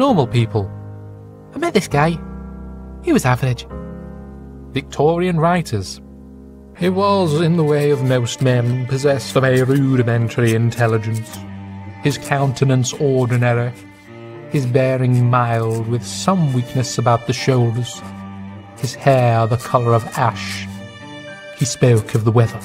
Normal people. I met this guy. He was average. Victorian writers. He was, in the way of most men, possessed of a rudimentary intelligence. His countenance ordinary, his bearing mild, with some weakness about the shoulders, his hair the colour of ash. He spoke of the weather.